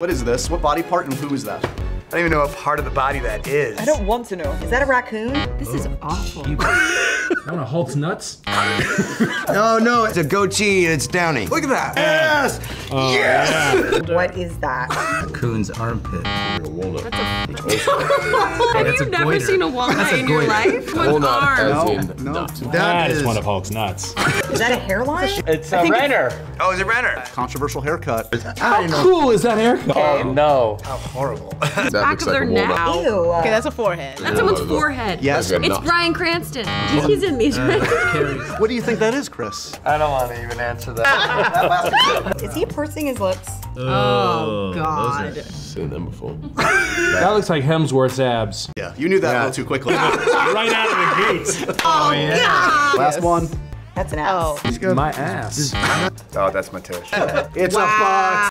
What is this? What body part and who is that? I don't even know what part of the body that is. I don't want to know. Is that a raccoon? This is awful. Want to Hulk's nuts? No, oh, no, it's a goatee and it's Downey. Look at that. Yes. Oh, yes. What is that? Raccoon's armpit. That's a Have That's you never goiter. seen a walnut in your life? With arms. No. That That is is one of Hulk's nuts. Is that a hairline? It's a Renner. Oh, is it Renner? Controversial haircut. I don't know. cool is that haircut? Oh no. How horrible. That Back looks of like their a neck. Ew. Okay, that's a forehead. That's someone's forehead. Yes. It's enough. Bryan Cranston. He's in Uh, these, right? What do you think that is, Chris? I don't want to even answer that. Is he pursing his lips? Oh, oh God. Seen them before. That looks like Hemsworth's abs. Yeah, you knew that a little too quickly. right out of the gate. Oh, oh yeah. Last one. That's an ass. Oh. My ass. Oh, that's my tush. It's a box.